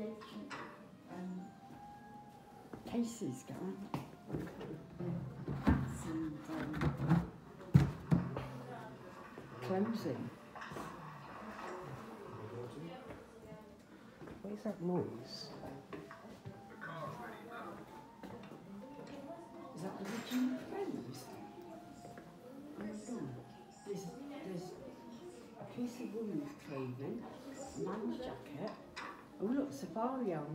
um, cases going. Hats and um, closing. What is that noise? Is that the original friends? Oh. There's, there's a piece of woman's clothing, man's jacket. Ulo, sa pa ako yaw.